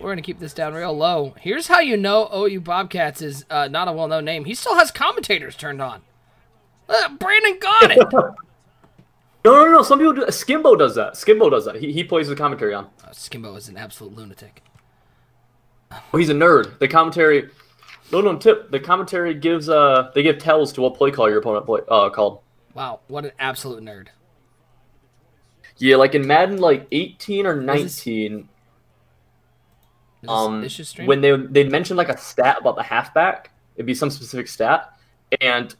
We're going to keep this down real low. Here's how you know OU Bobcats is uh, not a well-known name. He still has commentators turned on. Uh, Brandon got it. no, no, no. Some people do. Skimbo does that. Skimbo does that. He, he plays the commentary on. Uh, Skimbo is an absolute lunatic. Oh, he's a nerd. The commentary. No, no tip. The commentary gives uh they give tells to what play call your opponent play uh called. Wow, what an absolute nerd. Yeah, like in Madden, like 18 or 19. Is um, this stream? when they they mention like a stat about the halfback, it'd be some specific stat, and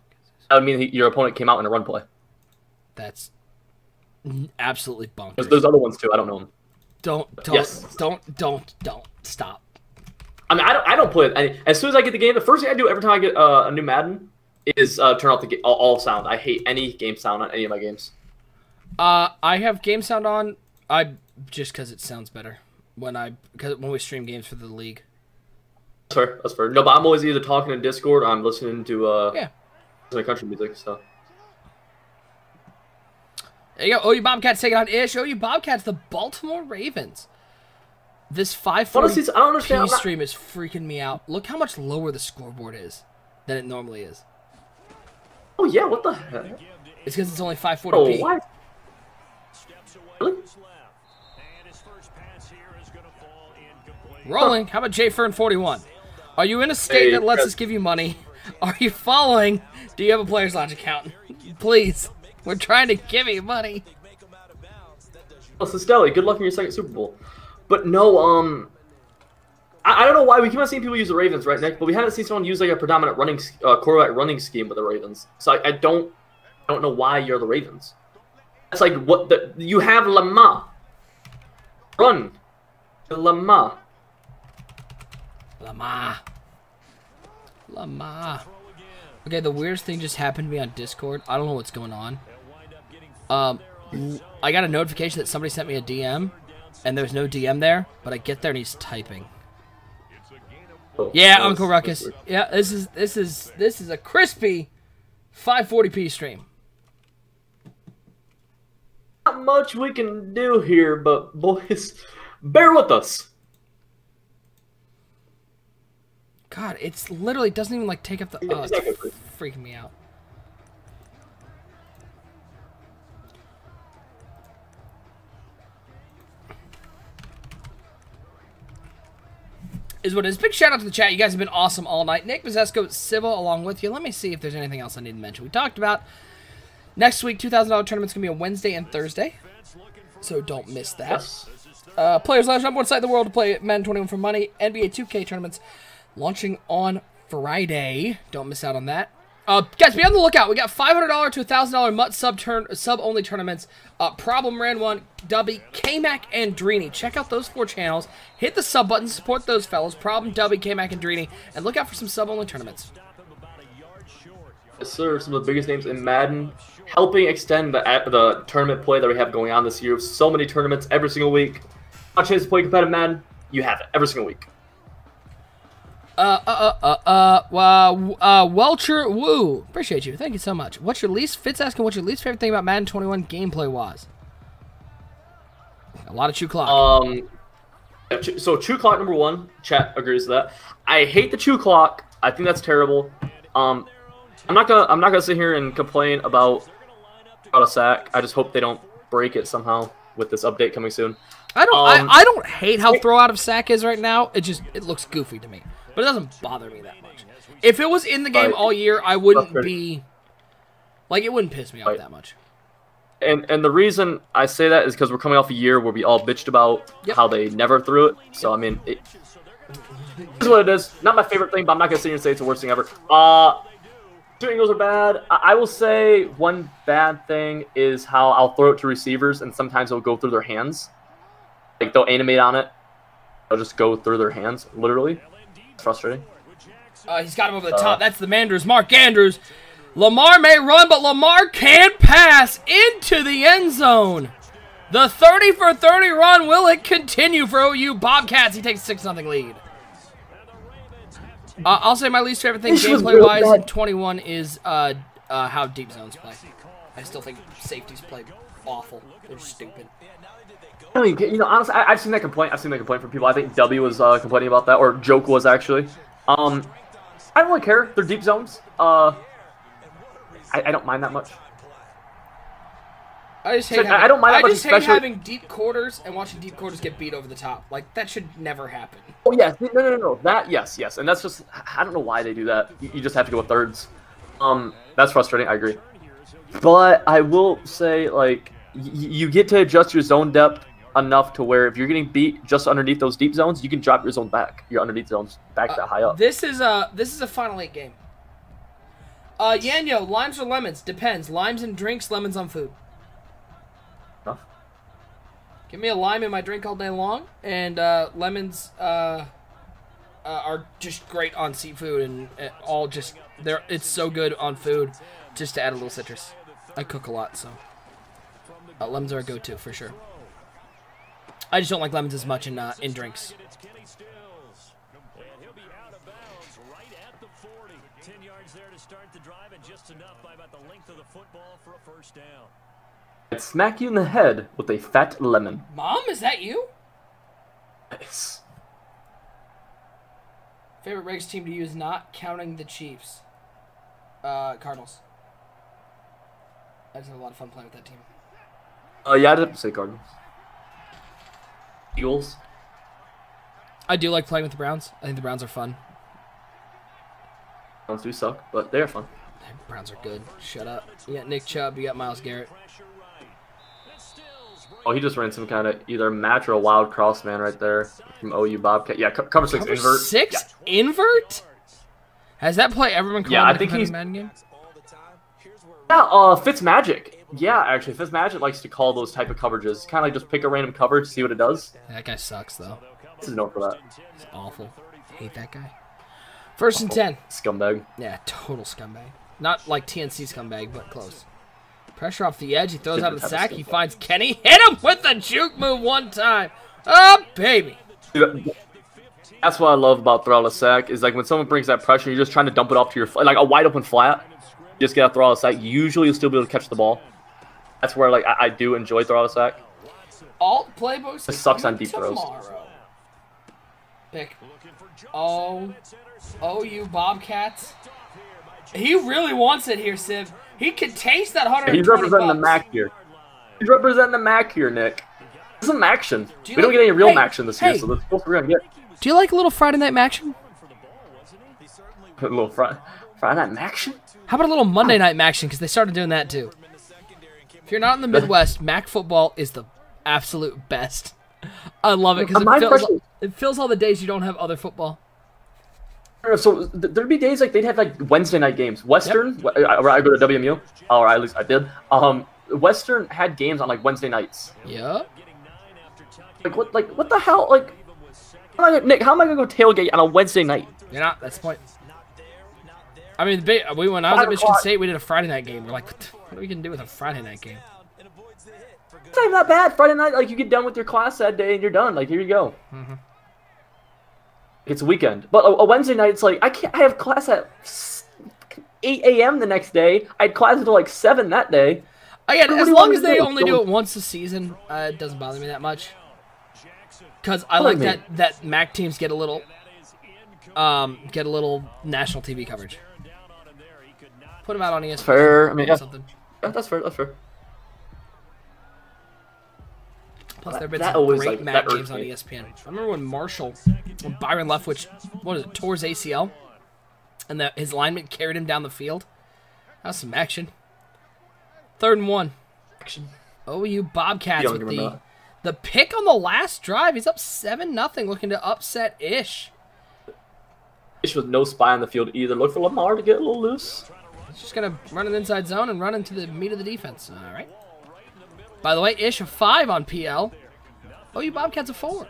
that would mean your opponent came out in a run play. That's absolutely There's, bonkers. there's other ones too. I don't know them. Don't, don't, Yes. don't, don't, don't stop. I mean, I don't, I don't play it. I, as soon as I get the game, the first thing I do every time I get uh, a new Madden is uh, turn off the all, all sound. I hate any game sound on any of my games. Uh, I have game sound on. I just because it sounds better when I because when we stream games for the league. That's fair. That's fair. No, but I'm always either talking in Discord or I'm listening to uh, Yeah. listening to country music. So There you go. OU Bobcats taking on Ish. OU Bobcats, the Baltimore Ravens. This 540 Honestly, I don't understand. P not- stream is freaking me out. Look how much lower the scoreboard is than it normally is. oh yeah, what the heck? It's because it's only Oh, 540p. why? Really? Rolling. How about Jay Fern 41? Are you in a state Hey, that lets Chris. us give you money? Are you following? Do you have a Players Lounge account? Please. We're trying to give you money. Oh, Sistelli, good luck in your second Super Bowl. But no, um, I, I don't know why we keep on seeing people use the Ravens, right, Nick? But we haven't seen someone use like a predominant running s- uh, quarterback running scheme with the Ravens. So I, I don't, I don't know why you're the Ravens. It's like what the you have Lama. Run, Lama. Lamar. Lamar. Okay, the weirdest thing just happened to me on Discord. I don't know what's going on. Um, I got a notification that somebody sent me a DM, and there's no DM there, but I get there and he's typing. Oh, Yeah, Uncle Ruckus. Yeah, this is this is this is a crispy 540p stream. Not much we can do here, but boys, bear with us. God, it's literally doesn't even like take up the. Oh, it's freaking me out. Is what it is. Big shout out to the chat. You guys have been awesome all night. Nick Bazesco, Civil, along with you. Let me see if there's anything else I need to mention. We talked about next week. Two thousand dollar tournament's gonna be on Wednesday and Thursday, so don't miss that. Yes. Uh, players Lounge, number one site in the world to play Madden 21 for money. NBA 2K tournaments launching on Friday. Don't miss out on that. Uh, guys, be on the lookout. We got $500 to $1,000 MUT sub turn sub only tournaments. Uh, Problem ran one, Dubby, K-Mac, and Dreeny. Check out those four channels. Hit the sub button. Support those fellows. Problem, Dubby, K-Mac, and Dreeny. And look out for some sub only tournaments. Sir. Some of the biggest names in Madden, helping extend the the tournament play that we have going on this year. So many tournaments every single week. A chance to play competitive Madden? You have it every single week. Uh, uh, uh, uh, uh, uh, uh, Welcher Woo. Appreciate you. Thank you so much. What's your least, Fitz asking what's your least favorite thing about Madden 21 gameplay was? A lot of chew clock. Um, so chew clock number one. Chat agrees with that. I hate the chew clock. I think that's terrible. Um, I'm not gonna I'm not gonna sit here and complain about about a sack. I just hope they don't break it somehow with this update coming soon. I don't, um, I, I don't hate how throw out of sack is right now. It just, it looks goofy to me. But it doesn't bother me that much. If it was in the game Right. all year, I wouldn't be, like, it wouldn't piss me off Right. that much. And and the reason I say that is because we're coming off a year where we all bitched about Yep. how they never threw it. So I mean, it is what it is. Not my favorite thing, but I'm not gonna sit here and say it's the worst thing ever. Uh, shooting goals are bad. I, I will say one bad thing is how I'll throw it to receivers, and sometimes it'll go through their hands. Like they'll animate on it. They'll just go through their hands, literally. It's frustrating. Uh, he's got him over the top. That's the Manders. Mark Andrews. Lamar may run, but Lamar can't pass into the end zone. The 30 for 30 run, will it continue for OU Bobcats? He takes 6 0 lead. Uh, I'll say my least favorite thing gameplay wise in 21 is uh, uh, how deep zones play. I still think safeties play awful. They're stupid. I mean, you know, honestly, I, have seen that complaint. I've seen that complaint from people. I think W was uh, complaining about that, or Joke was actually. Um, I don't really care. They're deep zones. Uh, I, I don't mind that much. I just hate. So, having, I don't mind I just hate especially- having deep quarters and watching deep quarters get beat over the top. Like that should never happen. Oh yes, no, no, no, no. That yes, yes, and that's just I don't know why they do that. You, you just have to go with thirds. Um, that's frustrating. I agree, but I will say like you get to adjust your zone depth enough to where if you're getting beat just underneath those deep zones, you can drop your zone back. Your underneath zones back that high up. This is a this is a final eight game. Uh, Yanyo, limes or lemons? Depends. Limes and drinks, lemons on food. Give me a lime in my drink all day long, and uh, lemons uh, uh, are just great on seafood and uh, all just they're it's so good on food, just to add a little citrus. I cook a lot, so uh, lemons are a go-to for sure. I just don't like lemons as much in in drinks. It's Kenny Stills. And he'll be out of bounds right at the 40. 10 yards there to start the drive and just enough by about the length of the football for a first down. I'd smack you in the head with a fat lemon. Mom, is that you? Nice. Favorite Regs team to use, not counting the Chiefs. Uh, Cardinals. I just had a lot of fun playing with that team. Uh, yeah, I'd have to say Cardinals. Eagles. I do like playing with the Browns. I think the Browns are fun. Browns do suck, but they're fun. The Browns are good. Shut up. You got Nick Chubb. You got Myles Garrett. Pressure right. That's Stills. Oh, he just ran some kind of either match or a wild cross man right there from OU Bobcat. Yeah, co- cover six Cover invert. six invert. Has that play ever been called Yeah, in I think he's- Madden game? Yeah, uh, Fitzmagic. Yeah, actually, Fitzmagic likes to call those type of coverages. Kind of like just pick a random coverage, see what it does. That guy sucks though. This is known for that. It's awful. Hate that guy. First and ten. Scumbag. Yeah, total scumbag. Not like TNC scumbag, but close. Pressure off the edge. He throws out of the sack. He finds Kenny. Hit him with the juke move one time. Oh, baby. Dude, That's what I love about throw out a sack is like when someone brings that pressure, you're just trying to dump it off to your like a wide open flat. You just gotta throw out a sack. Usually, you'll still be able to catch the ball. That's where like I, I do enjoy throw out a sack. Alt playbooks. It sucks on coming deep throws. tomorrow. Pick. Oh, oh, you Bobcats. He really wants it here, Sid. He can taste that 120 He's representing the. Mac here. He's representing the Mac here, Nick. This is some action. Do you we don't get any real hey, action this hey. year, so that's what we're gonna get. Do you like a little Friday night action? A little Friday, Friday night action. How about a little Monday night action? Because they started doing that too. If you're not in the Midwest, Mac football is the absolute best. I love it because uh, it fills, it fills all the days you don't have other football. So there'd be days like they'd have like Wednesday night games. Western, wh- I, where I go to WMU, or at least I did. Um, Western had games on like Wednesday nights. Yeah. Like what? Like what the hell? Like, how am I gonna- Nick, how am I gonna go tailgate on a Wednesday night? You're not. That's the point. I mean, we when I was at Michigan. State, we did a Friday night game. We're like, what, are we gonna do with a Friday night game? It's not even that bad. Friday night, like you get done with your class that day and you're done. Like here you go. Mm-hmm. It's a weekend, but a, a Wednesday night, it's like I can't. I have class at 8 a.m. the next day. I had class until like seven that day. What do as long as they only do it once a season, uh, it doesn't bother me that much. Because I like that that Mac teams get a little, um, get a little national TV coverage. Put them out on ESPN. Fair. I mean, or yeah, something. Yeah, that's fair. That's fair. Plus, there have been some great like, Mac that irks games on me. ESPN. I remember when Marshall, when Byron Leftwich, what is it, tore his ACL, and that his lineman carried him down the field. That was some action. Third and one. Action. OU Bobcats You don't with the that. the pick on the last drive. He's up seven nothing, looking to upset Ish. Ish with no spy on the field either. Look for Lamar to get a little loose. He's just gonna run an inside zone and run into the meat of the defense. All right. By the way, Ish a five on PL. Oh, you Bobcats a four.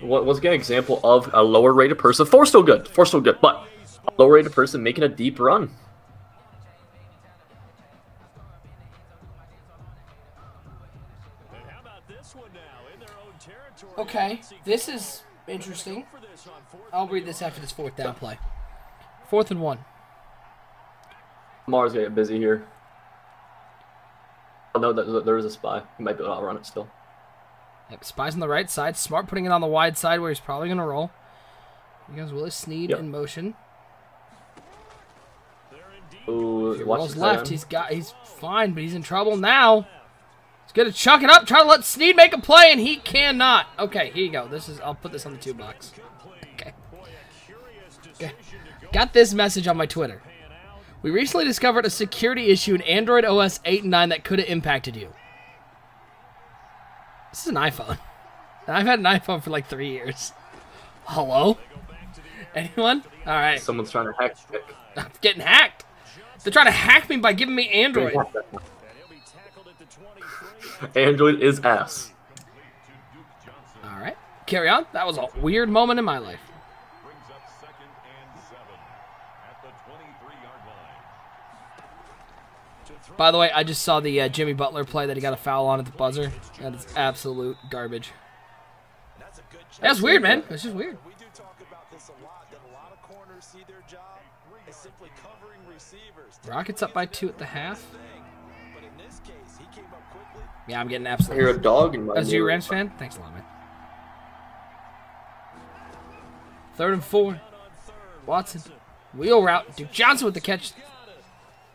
What was an example of a lower rated person? Four still good. Four still good, but a lower rated person making a deep run. How about this one now in their own territory? Okay, this is interesting. I'll read this after this fourth down play. Fourth and one. Lamar's gonna get busy here. Oh, no, there there is a spy. He might be able to outrun it still. Yep, Spy's on the right side. Smart putting it on the wide side where he's probably going to roll. Here goes Willis Snead Yep. in motion. Ooh, he watch rolls left, he's got he's fine, but he's in trouble now. He's gonna chuck it up, try to let Snead make a play, and he cannot. Okay, here you go. This is I'll put this on the two box. Okay. Okay. Got this message on my Twitter. We recently discovered a security issue in Android OS 8 and 9 that could have impacted you. This is an iPhone. I've had an iPhone for like three years. Hello? Anyone? All right. Someone's trying to hack it. I'm getting hacked. They're trying to hack me by giving me Android. Android is ass. All right. Carry on. That was a weird moment in my life. brings up second and seven at the 23-yard line. By the way, I just saw the uh, Jimmy Butler play that he got a foul on at the buzzer. That is absolute garbage. That's a good job. That's weird, man. It's just weird. We do talk about this a lot, that a lot of corners see their job as simply covering receivers. Rockets up by two at the half. But in this case, he came up quickly. Yeah, I'm getting absolutely. hear absolute. a dog in my As you a ear. Rams fan? Thanks a lot, man. Third and four. Watson. Wheel route. Duke Johnson with the catch.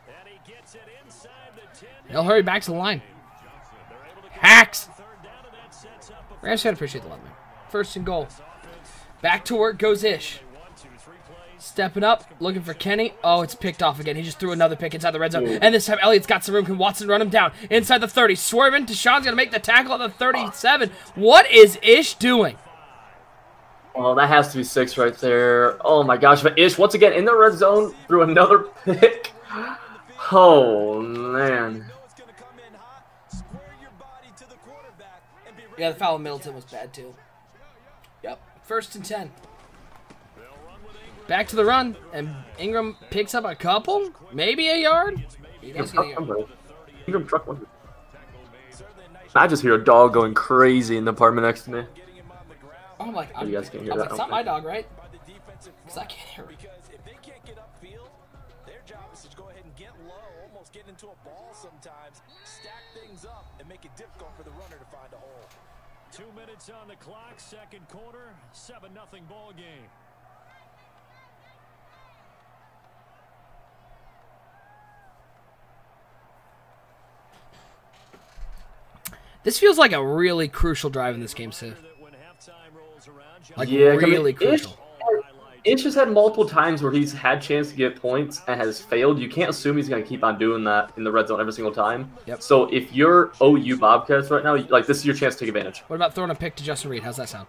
And he gets it inside the 10. He'll hurry back to the line. Hacks. Rams fan appreciate the love, man. First and goal. Back to work goes Ish. Stepping up, looking for Kenny. Oh, it's picked off again. He just threw another pick inside the red zone. And this time, Elliott's got some room. Can Watson run him down? Inside the 30. Swerving. Deshaun's going to make the tackle at the 37. What is Ish doing? Oh, that has to be six right there. Oh my gosh, but Ish once again in the red zone threw another pick. Oh man. Yeah, the foul on Middleton was bad, too. Yep. First and 10. Back to the run. And Ingram picks up a couple. Maybe a yard. He does get a yard. Ingram truck one. I just hear a dog going crazy in the apartment next to me. Oh, I'm like, I'm, You guys can't hear I'm that, like, it's not my dog, right? By the defensive Because I can't hear it. Because if they can't get upfield, their job is to go ahead and get low, almost get into a ball sometimes, stack things up, and make it difficult for the runner to find a hole. Two minutes on the clock, second quarter, 7 nothing ball game. This feels like a really crucial drive in this game, Sif. That when halftime rolls around, John Like, Yeah, I mean, really Ish, crucial. Ish has had multiple times where he's had chance to get points and has failed. You can't assume he's going to keep on doing that in the red zone every single time. Yep. So if you're OU Bobcats right now, like this is your chance to take advantage. What about throwing a pick to Justin Reid? How's that sound?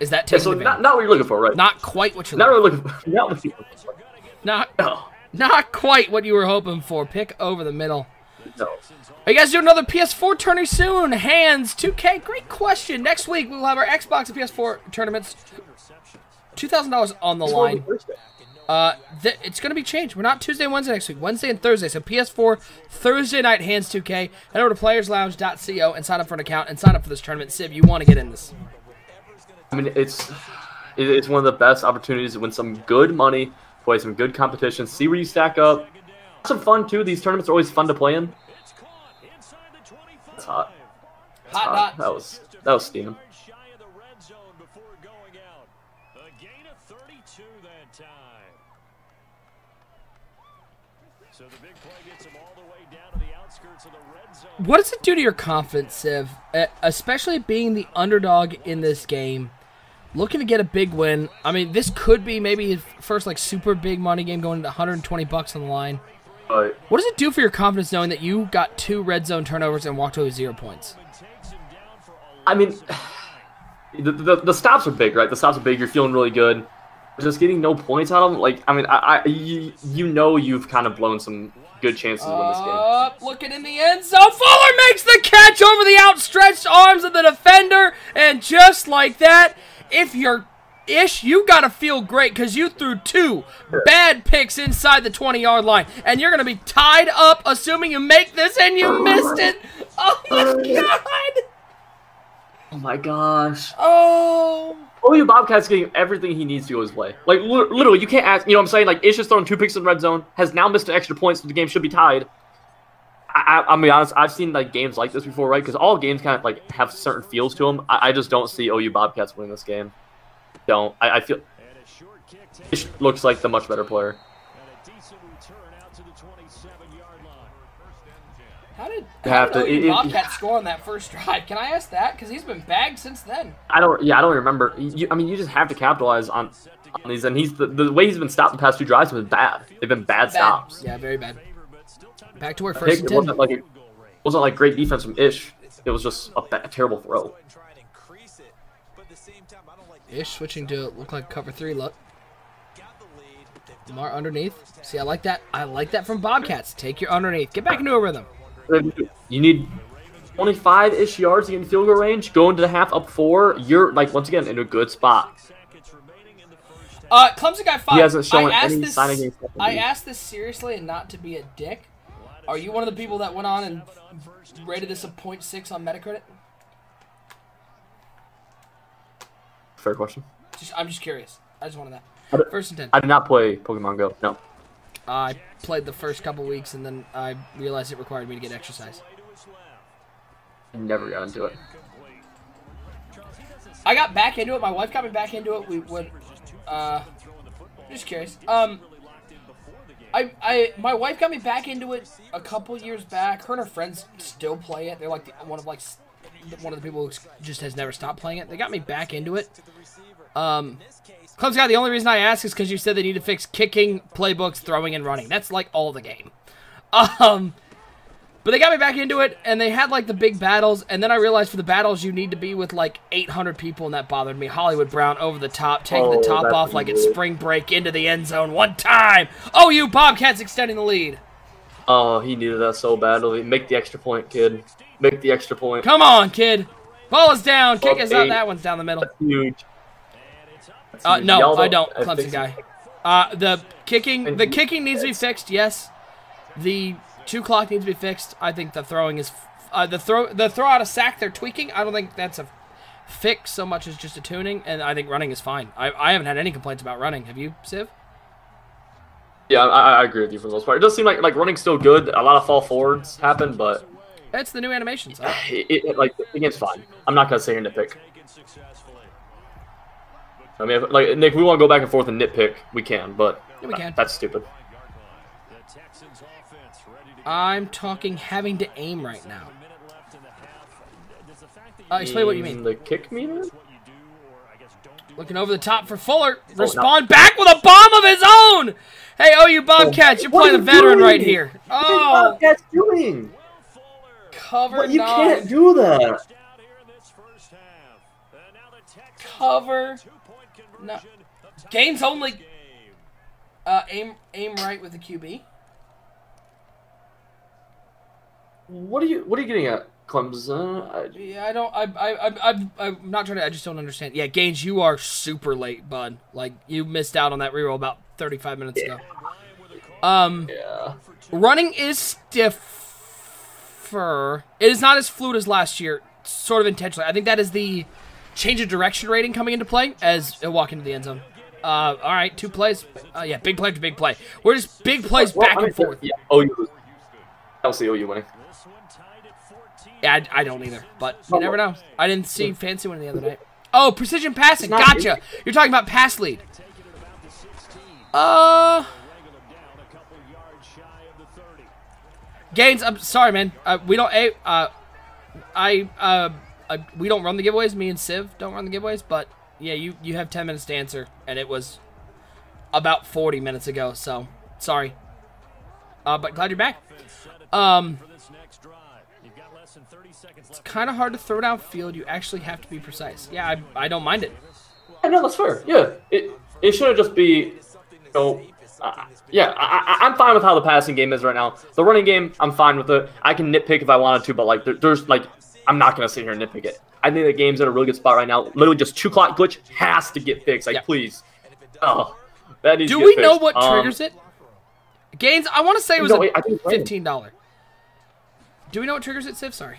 Is that Yeah, taking so not, not what you're looking for, right? Not quite what you're Not looking really looking for. Not what you're looking for. Not, No. not quite what you were hoping for. Pick over the middle. No. Are you guys doing another PS4 tourney soon? Hands 2K. Great question. Next week we will have our Xbox and PS4 tournaments. Two thousand dollars on the line. Uh, th- it's gonna be changed. We're not Tuesday, and Wednesday next week. Wednesday and Thursday. So PS4 Thursday night hands 2K. Head over to playerslounge.co and sign up for an account and sign up for this tournament. Civ, you want to get in this? I mean, it's it's one of the best opportunities to win some good money, play some good competition, see where you stack up. Some fun too. These tournaments are always fun to play in. It's caught inside the 25. It's hot. Hot, hot. that was that was steaming. Shy of the red zone before going out. A gain of 32 that time. So the big play gets him all the way down to the outskirts of the red zone. What does it do to your confidence? Uh, especially being the underdog in this game, looking to get a big win. I mean, this could be maybe his first like super big money game going to 120 bucks on the line. What does it do for your confidence knowing that you got two red zone turnovers and walked away with zero points? Takes him down for a I mean, the, the the stops are big, right? The stops are big. You're feeling really good. Just getting no points out of them, like I mean, I, I you, you know you've kind of blown some good chances to win this game. Up, looking in the end zone. Fuller makes the catch over the outstretched arms of the defender, and just like that, if you're ish, you gotta feel great because you threw two bad picks inside the 20 yard line, and you're gonna be tied up, assuming you make this and you missed it. Oh my god! Oh my gosh. Oh. OU Bobcats getting everything he needs to go his way. Like literally, you can't ask. You know what I'm saying? Like Ish has thrown two picks in red zone, has now missed an extra point, so the game should be tied. I, I, I'll be honest. I've seen like games like this before, right? Because all games kind of like have certain feels to them. I, I just don't see OU Bobcats winning this game. Don't. I, I feel And a short kick taken Ish looks like the much better player. and a decent return out to the 27-yard line. How did, You how have to- OU it- it- Bobcat score on that first drive? Can I ask that? Because he's been bagged since then. I don't. Yeah, I don't remember. You, I mean, you just have to capitalize on, on these. And he's the, the way he's been stopped the past two drives has been bad. They've been bad, Bad. stops. Yeah, very bad. Favor, but still time to Back to work first it wasn't like it wasn't like great defense from Ish. It was just a, a terrible throw. and try and increase it. But at the same time, I don't like the Ish switching to look like cover three look. got the lead. They've done Lamar underneath. See, I like that. I like that from Bobcats. Take your underneath. Get back into a rhythm. You need 25 ish yards to get in field goal range. Go into the half up four. You're like once again in a good spot. seconds remaining in the first Uh, Clemson guy five. He hasn't shown I asked any this, sign against. I asked this seriously and not to be a dick. Are you one of the people that went on and rated this a .6 on Metacritic? Fair question. Just, I'm just curious. I just wanted that. First and ten. I did not play Pokemon Go. No. I played the first couple weeks and then I realized it required me to get exercise. I never got into it. I got back into it. My wife got me back into it. We would, uh, just curious. Um, I, I, my wife got me back into it a couple years back. Her and her friends still play it. They're like the, one of like one of the people who just has never stopped playing it. They got me back into it. Um, Clemson guy. The only reason I ask is because you said they need to fix kicking, playbooks, throwing, and running. That's like all the game. Um, but they got me back into it, and they had like the big battles, and then I realized for the battles you need to be with like 800 people, and that bothered me. Hollywood Brown over the top, taking Oh, the top off like it's spring break into the end zone one time. Oh, you Bobcats extending the lead. Oh, he needed that so badly. Make the extra point, kid. Make the extra point. Come on, kid. Ball is down. Kick Up is out. That one's down the middle. That's huge. That's Uh, no, I don't. Clemson guy. Uh, the kicking, the kicking needs to be fixed. Yes, the chew clock needs to be fixed. I think the throwing is, uh, the throw, the throw out a sack. They're tweaking. I don't think that's a fix so much as just a tuning. And I think running is fine. I, I haven't had any complaints about running. Have you, Siv? Yeah, I, I agree with you for the most part. It does seem like like running's still good. A lot of fall forwards happen, but It's the new animations. it, it like the game's fine. I'm not gonna say here nitpick. taken successfully. I mean, if, like Nick, we want to go back and forth and nitpick, we can, but Yeah, we can. that's stupid. The Texans offense ready to I'm talking having to aim right now. a minute left in the half. Does the fact that Uh, explain what you mean. The kick meter? what you do or I guess don't do Looking over the top for Fuller. Oh, no. Respond back with a bomb of his own. Hey, oh, you Bobcats, you're What playing a veteran doing? right here. Oh, Bobcats doing? cover What, you nine. can't do that. out here in this first half. And now the Texans Cover. No. Gains only. Uh, aim, aim right with the QB. What are you What are you getting at, Clemson? I, Yeah, I don't. I, I, I, I'm, I'm not trying to. I just don't understand. Yeah, Gaines, you are super late, bud. Like you missed out on that reroll about 35 minutes ago. Um, yeah. running is stiffer. It is not as fluid as last year, sort of intentionally. I think that is the change of direction rating coming into play as they walk into the end zone. Uh, all right, two plays. Uh, yeah, big play to big play. We're just big plays Well, back I mean, and forth. Yeah, OU. I don't see OU winning. This one tied at 14. Yeah, I, I don't either, but you never know. I didn't see Fancy one the other night. Oh, precision passing. Gotcha. You're talking about pass lead. Uh, Wrangle him down a couple yards shy of the 30. Gaines. I'm sorry, man. Uh, we don't. eh, Uh, I. Uh, we don't run the giveaways. Me and Civ don't run the giveaways. But yeah, you you have 10 minutes to answer, and it was about 40 minutes ago. So sorry. Uh, but glad you're back. Um, For this next drive, you've got less than 30 seconds left. kind of hard to throw downfield. You actually have to be precise. Yeah, I, I don't mind it. Yeah, no, that's fair. Yeah, it it shouldn't just be. You know, uh, yeah, I, I, I'm fine with how the passing game is right now. The running game, I'm fine with it. I can nitpick if I wanted to, but like, there, there's like, I'm not gonna sit here and nitpick it. I think the game's in a really good spot right now. Literally, just chew clock glitch has to get fixed. Like, Yeah. please. Oh, that needs Do to get we know what Um, triggers it? Gaines, I want to say it was No, a wait, I think it's random. fifteen dollar. Do we know what triggers it, Civ? Sorry,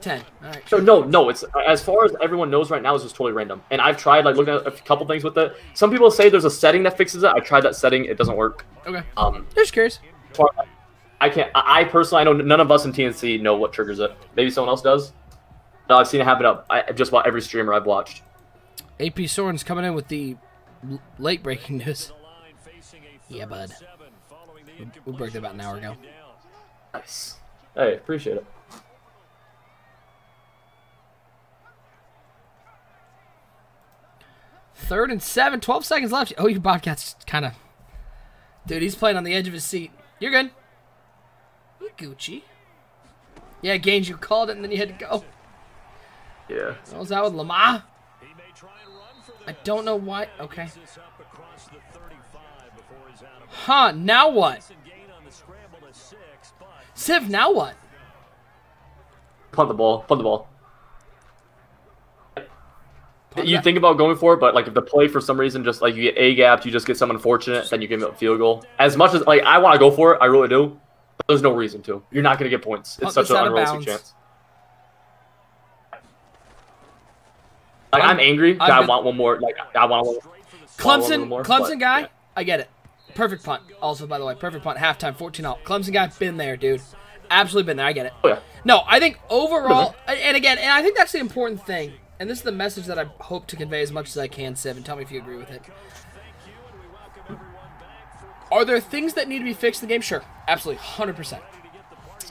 ten. All right. So no, no. It's as far as everyone knows right now. It's just totally random. And I've tried like looking at a couple things with it. Some people say there's a setting that fixes it. I tried that setting. It doesn't work. Okay. Um, Just curious. as far- I can't. I, personally, I know none of us in TNC know what triggers it. Maybe someone else does. No, I've seen it happen up I, just about every streamer I've watched. AP Soren's coming in with the late breaking news. The line facing a Yeah, bud. third and seven following the We broke that about an hour ago. Nice. Hey, appreciate it. Third and seven, 12 seconds left. Oh, your Bobcat's kind of. Dude, he's playing on the edge of his seat. You're good. Gucci. Yeah, Gaines, you called it and then you had to go. Yeah. What was that with Lamar? He may try and run for I don't know why. Okay. This up across the 35 before he's out of Huh, now what? bounds. And gain on the scramble to six, but Civ, now what? Punt the ball. Punt the ball. Punt you that- think about going for it, but like if the play for some reason just like you get a gapped, you just get some unfortunate, then you give up a field goal. As much as like I want to go for it, I really do. There's no reason to. You're not going to get points. Punt It's oh, such an unrealistic chance. Like I'm- I'm, angry. I been- want one more. Like I want one. Clemson, more, Clemson but, guy, yeah. I get it. Perfect punt. Also, by the way, perfect punt. Halftime, 14 out. Clemson guy, been there, dude. Absolutely been there. I get it. Oh, yeah. No, I think overall, and again, and I think that's the important thing, and this is the message that I hope to convey as much as I can, Siv, and tell me if you agree with it. Are there things that need to be fixed in the game? Sure, absolutely, 100%.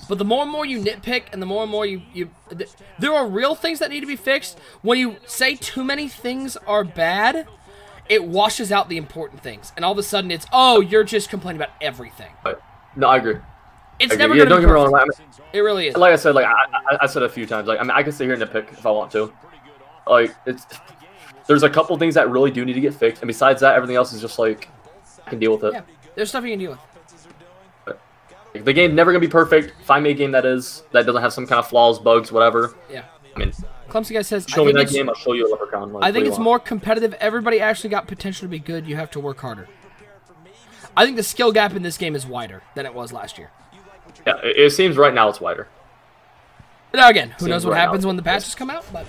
But the more and more you nitpick, and the more and more you, you th- there are real things that need to be fixed. When you say too many things are bad, it washes out the important things, and all of a sudden it's oh, you're just complaining about everything. No, I agree. It's I agree. never yeah, don't get me wrong. Like, I mean, It really is. like I said, like I, I, I said a few times, like I mean, I can sit here and nitpick if I want to. Like it's there's a couple things that really do need to get fixed, and besides that, everything else is just like I can deal with it. Yeah, there's stuff you can deal with. Like, the game never gonna be perfect. Find me a game that is that doesn't have some kind of flaws, bugs, whatever. Yeah. I mean, Clemson guy says, show I me think, that it's, game, I'll show you a leprechaun. Like, I think it's want? more competitive. Everybody actually got potential to be good. You have to work harder. I think the skill gap in this game is wider than it was last year. Yeah, it, it seems right now it's wider. Now again, who Seems knows what right now. happens when the patches come out? But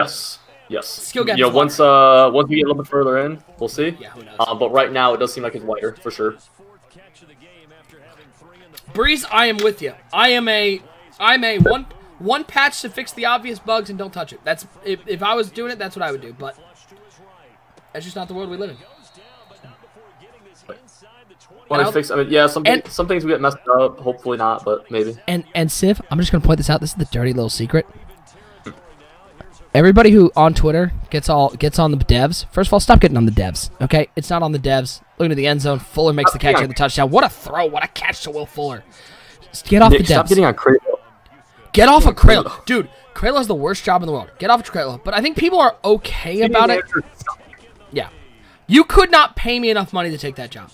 Yes, yes. Skill gap You know, once uh once we get a little bit further in, we'll see. Yeah, who knows? Uh, but right now, it does seem like it's wider for sure. fourth catch of the game after having three in the Breeze, I am with you. I am a, I'm a one one patch to fix the obvious bugs and don't touch it. That's if, if I was doing it, that's what I would do. But that's just not the world we live in. Want I'll- to fix? I mean, yeah, some and- some things we get messed up. Hopefully not, but maybe. And and Civ, I'm just gonna point this out. This is the dirty little secret. Everybody who on Twitter gets all gets on the devs. First of all, stop getting on the devs. Okay, it's not on the devs. Looking at the end zone, Fuller makes the catch at the touchdown. What a throw! What a catch to Will Fuller. Just get off Nick, the devs. stop getting on crazy. Get off of Krayla, dude. Krayla's the worst job in the world. Get off of Krayla. But I think people are okay about it. Yeah, you could not pay me enough money to take that job.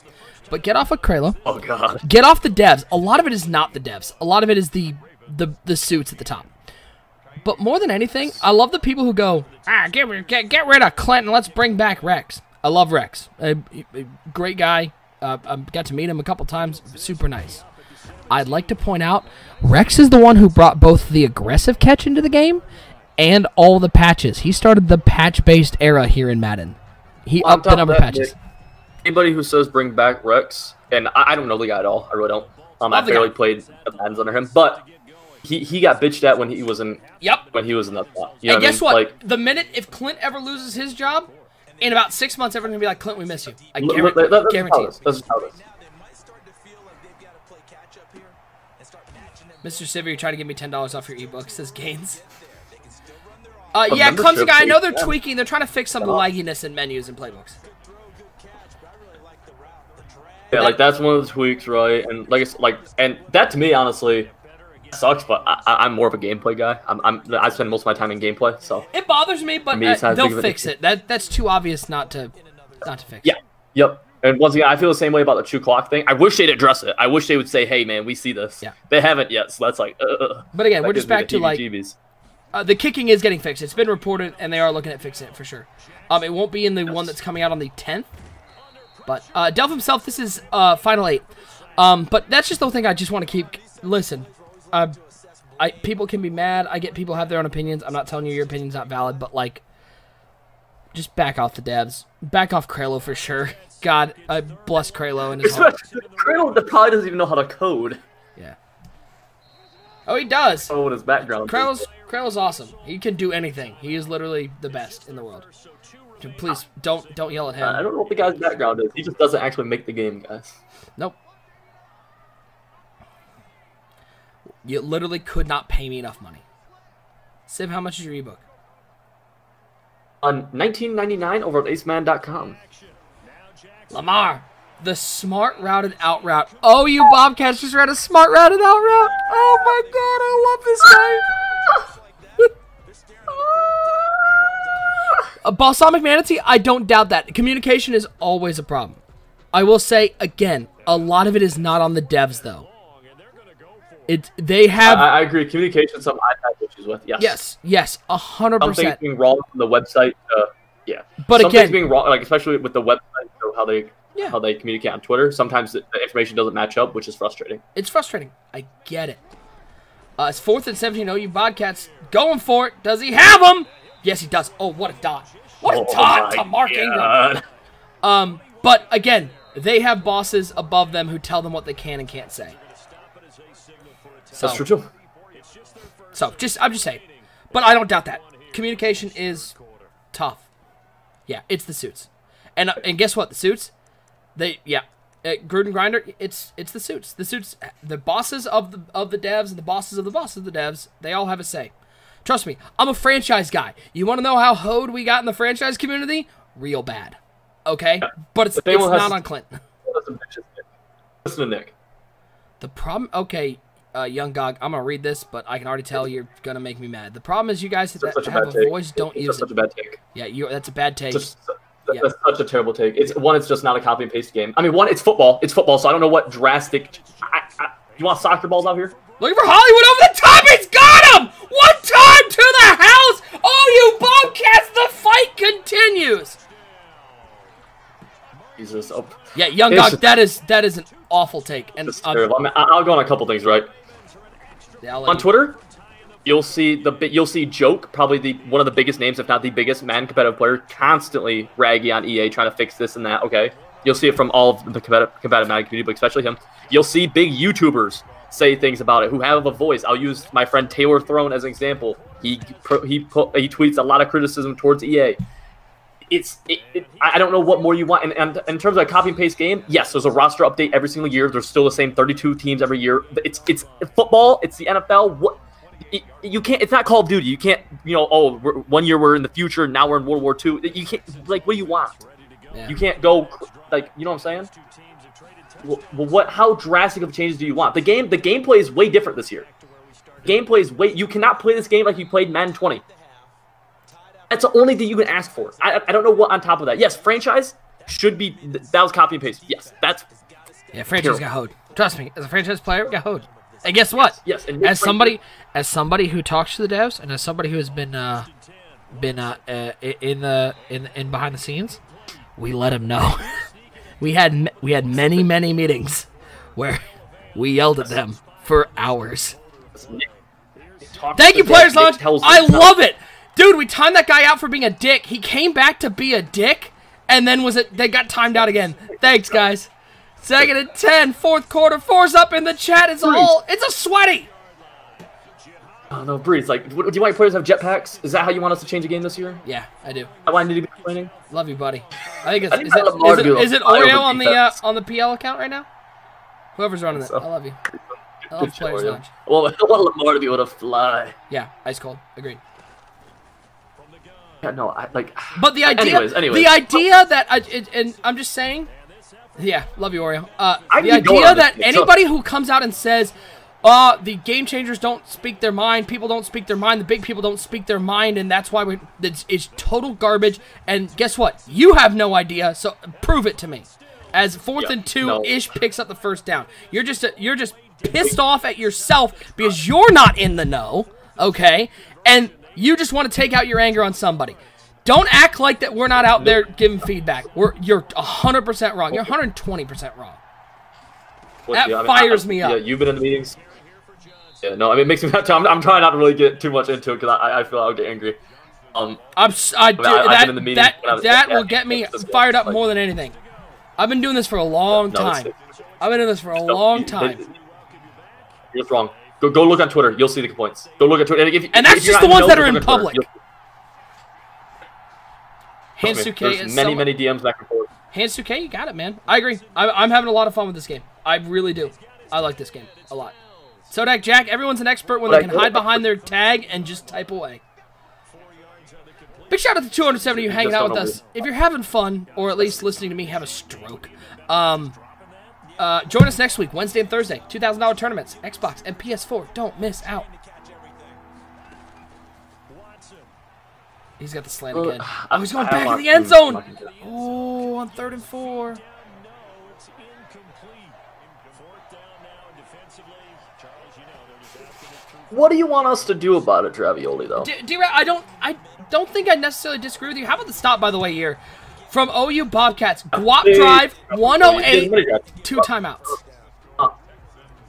But get off of Krayla. Oh god. Get off the devs. A lot of it is not the devs. A lot of it is the the the suits at the top. But more than anything, I love the people who go, ah, get rid- get, get rid of Clinton. Let's bring back Rex. I love Rex. A, a great guy. Uh, I got to meet him a couple times. Super nice. I'd like to point out, Rex is the one who brought both the aggressive catch into the game and all the patches. He started the patch-based era here in Madden. He On upped the number of patches. Nick, Anybody who says bring back Rex, and I, I don't know the guy at all. I really don't. Um, I barely guy. played Madden's under him, but he, he got bitched at when he was in Yep. when he was in the spot. You know and I guess mean? what? Like, the minute if Clint ever loses his job, in about six months, everyone's gonna be like, "Clint, we miss you." I guarantee, that's guarantee how it it. is. That's how it is. They might start to feel like they've got to play catch up here and start matching them. Mr. Sivir, you're trying to give me ten dollars off your ebook. Says Gaines. Uh, yeah, Clemson guy. I know they're yeah. tweaking. They're trying to fix some of the lagginess in menus and playbooks. Yeah, like that's one of the tweaks, right? And like like, and that to me, honestly, sucks. But I, I'm more of a gameplay guy. I'm, I'm I spend most of my time in gameplay, so It bothers me, but me, uh, they'll fix it. That that's too obvious not to not to fix. yeah, yep. And once again, I feel the same way about the chew clock thing. I wish they'd address it. I wish they would say, "Hey, man, we see this." Yeah. They haven't yet, so that's like. Uh, But again, we're just back to like uh, the kicking is getting fixed. It's been reported, and they are looking at fixing it for sure. Um, it won't be in the one that's coming out on the 10th. But uh, Delph himself, this is uh, final eight. Um, but that's just the thing I just want to keep. Listen, uh, I people can be mad. I get people have their own opinions. I'm not telling you your opinion's not valid, but like, just back off the devs. Back off Kralo for sure. God, I bless Kralo and his heart. Cradle probably doesn't even know how to code. Yeah. Oh, he does. Oh, what his background. is. Kralo's Kralo's awesome. He can do anything. He is literally the best in the world. Please don't don't yell at him. I don't know what the guy's background is. He just doesn't actually make the game, guys. Nope. You literally could not pay me enough money. Sim, how much is your ebook? On 1999 over at aceman.com. Lamar, the smart routed out route. Oh, you Bobcats just ran a smart routed out route. Oh my god, I love this guy. a balsamic manatee, I don't doubt that. Communication is always a problem. I will say again, a lot of it is not on the devs though. It they have I, I agree. Communication, some I've had issues with. Yes. yes, yes, a hundred percent. things percent. being wrong from the website. Uh, yeah. But some again- being wrong, like especially with the website, so how they Yeah. how they communicate on Twitter. Sometimes the, the information doesn't match up, which is frustrating. It's frustrating. I get it. Uh, it's fourth and 17. Oh, you Bobcats going for it. Does he have them? Yes, he does. Oh, what a dot. What a Oh dot to Mark Ingram. Um, but again, they have bosses above them who tell them what they can and can't say. So, That's true too. so just I'm just saying. But I don't doubt that. Communication is tough. Yeah, it's the suits. And uh, and guess what? The suits, they yeah, uh, Gruden Grinder. It's it's the suits. The suits. The bosses of the of the devs and the bosses of the bosses of the devs. They all have a say. Trust me, I'm a franchise guy. You want to know how hoed we got in the franchise community? Real bad. Okay, but it's, But it's not on Clinton. Listen to Nick. The problem, okay, uh, young Gog, I'm gonna read this, but I can already tell you're gonna make me mad. The problem is you guys that such a have a take. voice don't It's use just it. a bad take. Yeah, you that's a bad take. Just, that- Yeah. That's such a terrible take. It's one. It's just not a copy and paste game. I mean, one. It's football. It's football. So I don't know what drastic. I, I, you want soccer balls out here? Looking for Hollywood over the top. He's got him. One time to the house. Oh, you Bobcats! The fight continues. Jesus. Oh, Yeah, young It's Gog, just- that is that is an awful take. And. I mean, I'll go on a couple things, right? On Twitter, you'll see the you'll see joke probably the one of the biggest names, if not the biggest man competitive player, constantly raggy on EA trying to fix this and that. Okay, you'll see it from all of the competitive, competitive community, but especially him. You'll see big YouTubers say things about it who have a voice. I'll use my friend Taylor Throne as an example. He he he tweets a lot of criticism towards EA. It's it, it, I don't know what more you want. And, and in terms of a copy and paste game, yes, there's a roster update every single year. There's still the same 32 teams every year. It's it's football. It's the NFL. What it, you can't. It's not Call of Duty. You can't. You know. Oh, one year we're in the future. Now we're in World War II. You can't. Like, what do you want? Yeah. You can't go. Like, you know what I'm saying? Well, what? How drastic of changes do you want? The game. The gameplay is way different this year. Gameplay is way. You cannot play this game like you played Madden 20. That's the only thing you can ask for. I, I don't know what on top of that. Yes, franchise should be. That was copy and paste. Yes, that's Yeah, franchise got hoed. Trust me, as a franchise player, got hoed. And guess what? yes. And as somebody as somebody who talks to the devs and as somebody who has been uh been uh, uh in the in in behind the scenes we let him know we had we had many many meetings where we yelled at them for hours thank you players lounge i love it dude we timed that guy out for being a dick he came back to be a dick and then was it they got timed out again thanks guys second and 10 fourth quarter four's up in the chat it's all it's a sweaty Oh no, Breeze. Like, do you want your players to have jetpacks? Is that how you want us to change the game this year? Yeah, I do. I want you to be complaining? Love you, buddy. I think it's I think is it, is it, is it Oreo on the uh, on the PL account right now? Whoever's running it, So- I love you. I love Good players. Well, I want Lamar to be able to fly. Yeah, ice cold. Agreed. Yeah, no, I like. But the idea, Anyways, anyways. the idea that I, it, and I'm just saying, yeah, love you, Oreo. Uh, the idea that thing, so- anybody who comes out and says, "Uh, the game changers don't speak their mind. People don't speak their mind. The big people don't speak their mind, and that's why we it's, it's total garbage." And guess what? You have no idea. So prove it to me. As fourth Yeah, and two no. ish picks up the first down. You're just you're just pissed off at yourself because you're not in the know, okay? And you just want to take out your anger on somebody. Don't act like that we're not out there giving feedback. We're you're 100% wrong. You're 120% wrong. What- That yeah, I mean, fires I- me up. Yeah, you've been in the meetings. Yeah, no, I mean, it makes me. I'm, I'm trying not to really get too much into it because I, I feel I'll get angry. Um, I'm I, dude, I- I've that been in the meeting that, was- that yeah, will get me fired up like- more than anything. I've been doing this for a long No, time. I've been doing this for a no, long you- time. You're just wrong. Go, go look on Twitter. You'll see the complaints. Go look at Twitter. if- And that's just the ones that are in Twitter. public. Trust Hansuke There's is many, many DMs back and forth. Hansuke, you got it, man. I agree. I'm, I'm having a lot of fun with this game. I really do. I like this game a lot. So, Sodak Jack, everyone's an expert when they can hide behind their tag and just type away. Big shout out to 270 you hanging out with us. If you're having fun, or at least listening to me have a stroke, um, uh, join us next week, Wednesday and Thursday. $2,000 tournaments, Xbox and PS4. Don't miss out. He's got the slant again. Oh, he's going back to the end zone. Oh, on third and four. No, it's incomplete. Fourth down now, and defensively, Charles, you know, they're just asking this truth. What do you want us to do about it, Travioli? Though. D- D- I don't I don't think I necessarily disagree with you. How about the stop by the way here? From OU Bobcats, Guap drive, hey, 108, two timeouts.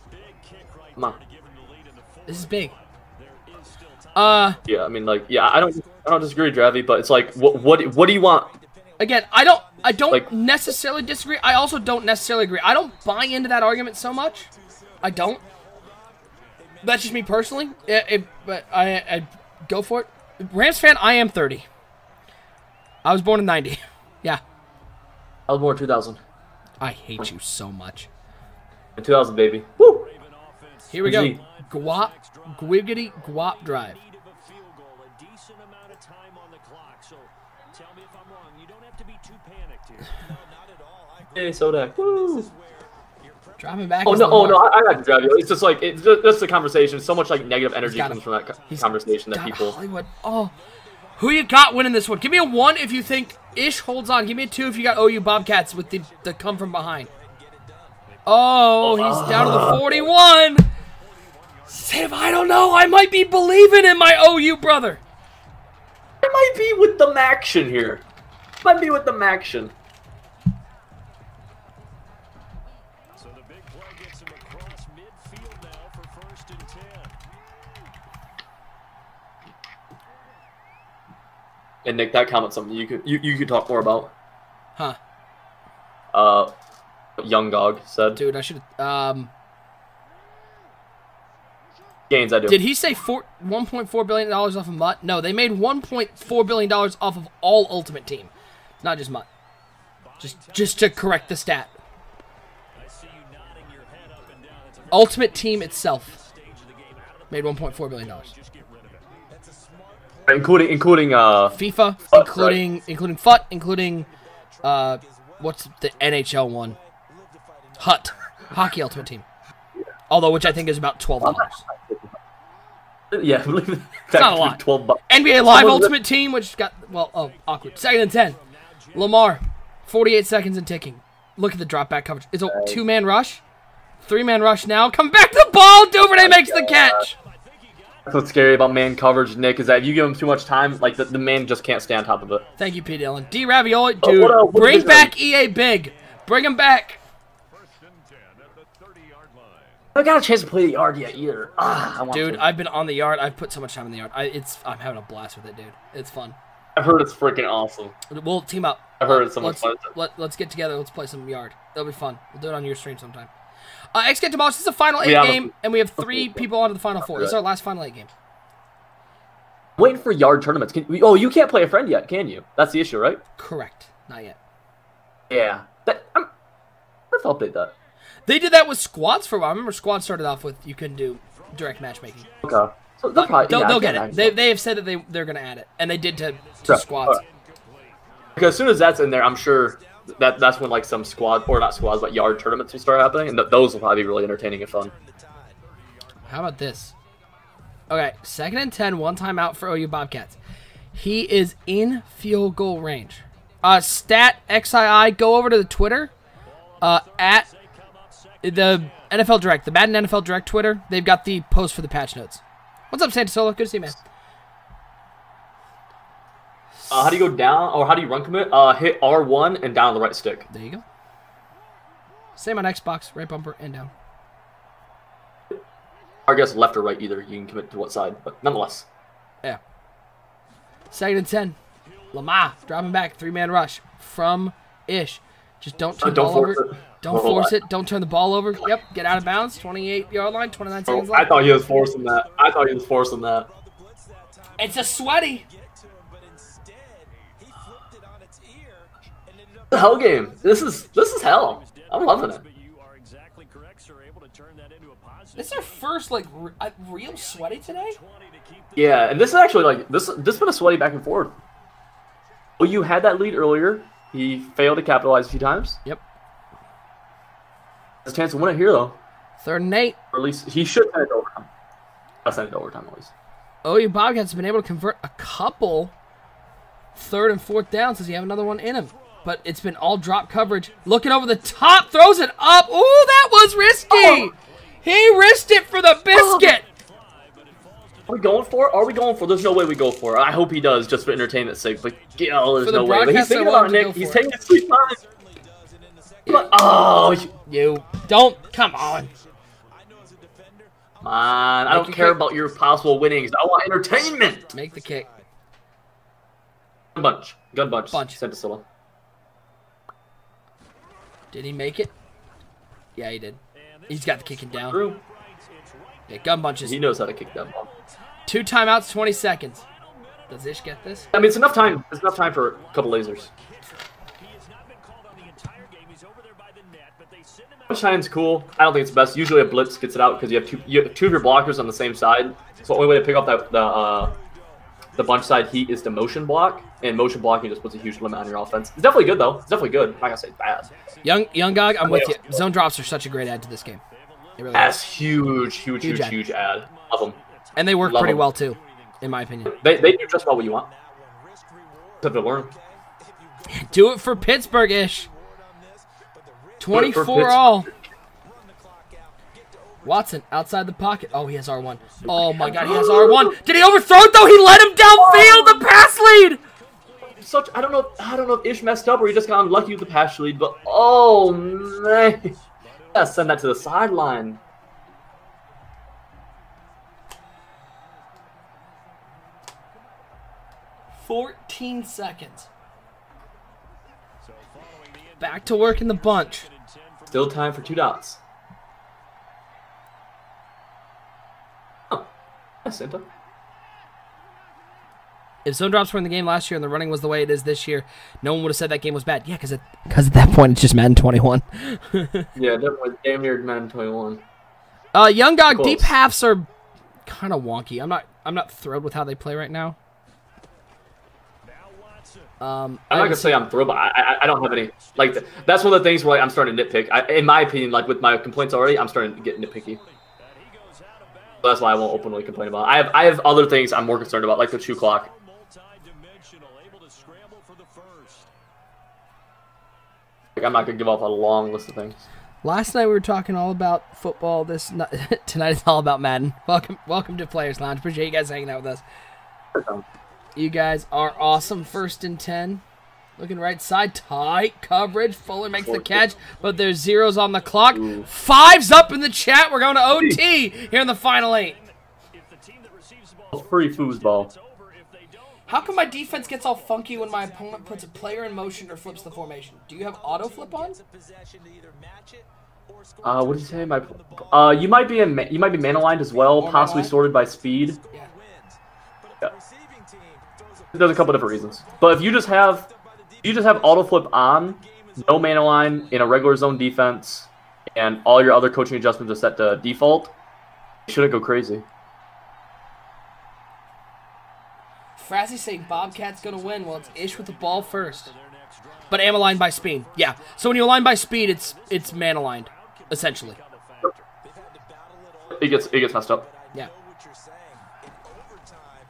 Big kick right Come on. there to give him the lead in the fourth. This is big. There is still time. Uh, Yeah, I mean, like, yeah, I don't, I don't disagree, Dravi, but it's like, what, what, what do you want? again, I don't I don't Like- necessarily disagree. I also don't necessarily agree. I don't buy into that argument so much. I don't. That's just me personally. It, it- but I, I go for it. Rams fan, I am 30. I was born in 90. Yeah. I was born 2000. I hate you so much. In 2000, baby. Woo! Here we go. G. Guap, Gwiggity Guap drive. Need of a field goal, a decent amount of time on the clock. So tell me if I'm wrong. You don't have to be too panicked here. Not at all. Hey, Sodak. Woo! Driving back. Oh no! Oh no! I, I got to drive you, It's just like it's just, just the conversation. So much like negative energy comes from that co- He's conversation that people. Hollywood. Oh, who you got winning this one? Give me a one if you think Ish holds on. Give me a two if you got OU Bobcats with the the come from behind. Oh, he's down to the 41. Save, I don't know. I might be believing in my OU brother. I might be with the action here. Might be with the action. So the big play gets him across midfield now for first and ten. And Nick, that comment's something you could you, you could talk more about. Huh, Uh, Young Gog said. dude, I should. Um, Gains, I do. did he say four, 1.4 billion dollars off of MUT? No, they made 1.4 billion dollars off of all Ultimate Team, not just MUT. Just just to correct the stat. I see you nodding your head up and down. It's a Ultimate Team itself stage of the game out of the made 1.4 billion dollars. just get rid of it. Including including uh FIFA, right. including including FUT, including uh, what's the NHL one? HUT, Hockey Ultimate Team. Although, which I think is about twelve dollars. yeah, it's not a lot. Twelve bucks. NBA Live Someone- Ultimate Team, which got well, oh, awkward. Second and ten. Lamar, forty-eight seconds and ticking. Look at the drop back coverage. It's a two-man rush, three-man rush now. Come back to the ball. Duvernay makes the catch. That's what's scary about man coverage, Nick, is that if you give him too much time, like the, the man just can't stay on top of it. Thank you, Pete Dillon. D. Ravioli, Oh, dude, what, uh, what bring is this back EA Big. Bring him back. First and 10 at the 30-yard line. I haven't got a chance to play the yard yet either. Ah, I want Dude, to. I've been on the yard. I've put so much time in the yard. I, it's I'm having a blast with it, dude. It's fun. I've heard it's freaking awesome. We'll team up. I've heard it's so much Let's fun. let, let's get together. Let's play some yard. That'll be fun. We'll do it on your stream sometime. Uh, X Get Demolished. This is a final eight We have a- game, and we have three people onto the final four. This is our last final eight game. waiting for yard tournaments. Can, oh, you can't play a friend yet, can you? That's the issue, right? Correct. Not yet. Yeah. That, I'm, let's update that. They did that with squads for a while. I remember squad started off with you couldn't do direct matchmaking. Okay. So they'll probably They'll, yeah, they'll get it. They, they have said that they they're gonna add it, and they did to, to squads. Alright. Because as soon as that's in there, I'm sure that that's when like some squad or not squads, but yard tournaments will start happening, and th- those will probably be really entertaining and fun. How about this? Okay, second and 10, one time out for OU Bobcats. He is in field goal range. Uh, stat XII, go over to the Twitter uh, at the NFL Direct, the Madden NFL Direct Twitter. They've got the post for the patch notes. What's up, Santa Solo? Good to see you, man. Uh, how do you go down, or how do you run commit? Uh, hit R1 and down on the right stick. There you go. Same on Xbox, right bumper and down. I guess left or right either. You can commit to what side, but nonetheless. Yeah. Second and 10. Lamar dropping back. Three man rush from Ish. Just don't turn Uh, the don't ball force over. it. Don't force it. Don't turn the ball over. Yep. Get out of bounds. 28 yard line. 29 Oh, seconds I thought he was forcing that. I thought he was forcing that. It's a sweaty. The hell game. This is this is hell. I'm loving it. But you are exactly correct, sir. Able to turn that into a positive. This is our first like re- uh, real sweaty today. 20 to keep the Yeah, and this is actually like this. This has been a sweaty back and forth. Well, you had that lead earlier. He failed to capitalize a few times. Yep. Has a chance to win it here though, Third and eight. or at least he should send it to overtime. I'll send it to overtime at least. OU Bobcats have been able to convert a couple third and fourth downs. Does he have another one in him? But it's been all drop coverage. Looking over the top, throws it up. Ooh, that was risky. Oh. He risked it for the biscuit. Are we going for it? Are we going for it? There's no way we go for it. I hope he does, just for entertainment's sake. But yeah, there's the no way. But he's broadcast, thinking about it, Nick. He's for it. taking his sweet time. But, oh, you- You don't. Come on. come on! I don't care kick. about your possible winnings. I want entertainment. Make the kick. Gun bunch, gun bunch. Bunch. Send to Silla. Did he make it? Yeah, he did. He's got the kicking down. True. Yeah, gun bunches. He knows how to kick that ball. Two timeouts, 20 seconds. Does Ish get this? I mean, it's enough time. It's enough time for a couple lasers. He has not been called on the entire game. He's over there by the net, but they send him out. Sunshine's cool. I don't think it's the best. Usually a blitz gets it out because you have two you have two of your blockers on the same side. So the only way to pick up that the uh, the bunch side heat is to motion block, and motion blocking just puts a huge limit on your offense. It's definitely good though. It's definitely good. I'm not gonna say it's bad. Young Young Gog, I'm with you. Zone drops are such a great add to this game. They really. That's huge, huge, Huge huge, ad. huge ad. Love them. And they work Love pretty 'em. well too, in my opinion. They, they do just about what you want. Except to learn. Do it for Pittsburgh ish. 24 Pittsburgh. all. Watson outside the pocket. Oh, he has R1. Oh my god, he has R1. Did he overthrow it though? He let him downfield the pass lead. Such I don't know I don't know if Ish messed up or he just got unlucky with the pass lead, but oh man, yeah, send that to the sideline. Fourteen seconds. Back to work in the bunch. Still time for two dots. That's Santa. If zone drops were in the game last year and the running was the way it is this year, no one would have said that game was bad. Yeah, because because at that point it's just Madden 21. Yeah, definitely damn near Madden 21. Uh, Young Gog deep halves are kind of wonky. I'm not I'm not thrilled with how they play right now. Um, I'm not gonna say I'm thrilled, but I, I, I don't have any like that's one of the things where like, I'm starting to nitpick. I, in my opinion, like with my complaints already, I'm starting to get nitpicky. So that's why I won't openly complain about. It. I have I have other things I'm more concerned about, like the chew clock. Multi-dimensional, able to scramble for the first. Like I'm not gonna give off a long list of things. Last night we were talking all about football. This ni- tonight is all about Madden. Welcome, welcome to Players Lounge. Appreciate you guys hanging out with us. You guys are awesome. First and ten, looking right side, tight coverage. Fuller makes the catch, but there's zeros on the clock. Fives up in the chat. We're going to OT here in the final eight. If the team that receives the ball Free foosball. it's over. If they don't, How come my defense gets all funky when my opponent puts a player in motion or flips the formation? Do you have auto flip on? possession to either match it or score Uh, what did you say? My uh, you might be in you might be man aligned as well, Or possibly sorted by speed. Yeah. Yeah. the receiving team throws a There's a couple different reasons, but if you just have you just have auto flip on, no man line in a regular zone defense, and all your other coaching adjustments are set to default, you shouldn't go crazy. Frazzy saying Bobcat's gonna win. Well, it's Ish with the ball first. But am aligned by speed. Yeah. So when you align by speed, it's it's man aligned, essentially. It gets it gets messed up. Yeah. what you're saying. In overtime,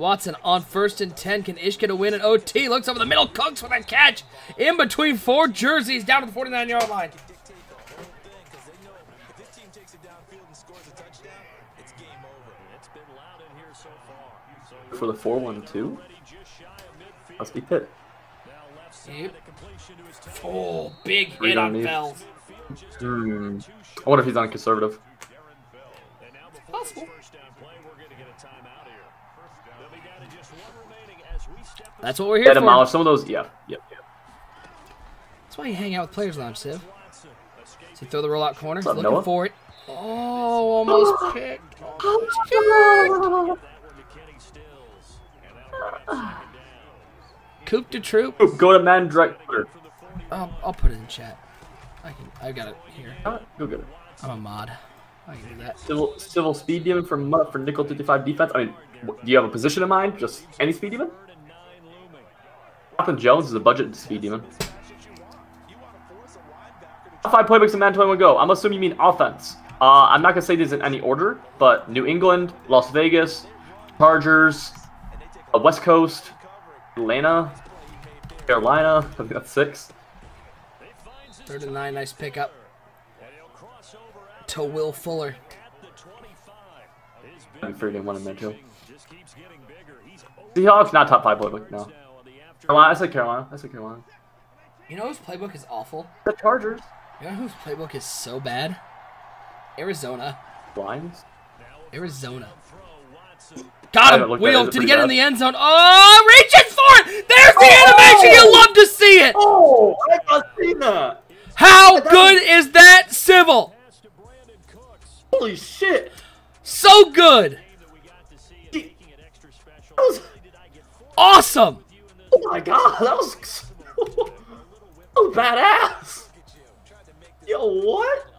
Watson on first and ten. Can Ish get a win at OT? Looks over the middle. Cooks with a catch in between four jerseys down to the 49 yard line. dictate the whole thing because they know if this team takes it downfield and scores a touchdown, it's game over. it's been loud in here so far. So For the four one two, already just shy of midfield. must be Pitt. Now left side, Yep. a completion to his team. Oh, big hit on underneath. Fells. Hmm. I wonder if he's on conservative. And Possible. this first down play, we're going to get a timeout here. They'll be down to just one remaining as That's what we're here Yeah, for. demolish some of those. Yeah, yep, yep. That's why you hang out with Players Lounge, Civ. So you throw the rollout corner. Up, looking Noah? for it. Oh, almost ah! picked. Almost picked. McKinney stills. And that'll bring it second down. Coop de troop. Oop, Go to man direct Twitter. I'll, I'll put it in chat. I can. I've got it here. Go get it. I'm a mod. I can do that. Civil, civil speed demon for for nickel 55 defense. I mean, do you have a position in mind? Just any speed demon? Third and nine looming. Jonathan Jones is a budget speed demon. Top five playbooks in Madden 21 Go. I'm assuming you mean offense. Uh, I'm not gonna say these in any order, but New England, Las Vegas, Chargers, uh, West Coast, Atlanta, Carolina. I think that's six. Third and nine. Nice pickup And he'll cross over out to Will Fuller. at the 25. I big figured one in there too. just keeps getting bigger. He's Seahawks, not top five playbook. No. now on the after. Carolina. I said Carolina. I said Carolina. You know whose playbook is awful? The Chargers. You know whose playbook is so bad? Arizona. Lions. Arizona. Got him. looked at it. Wheel. Did he get in the end zone? Oh, reaches for it. There's the oh! animation. You love to see it. Oh, I just seen that. How good is that civil? Pass to Brandin Cooks. Holy shit. So good. That we got to see it, Gee. making it extra special. That was, Did I get four Awesome. Oh my god, that was, that was badass. Yo, what?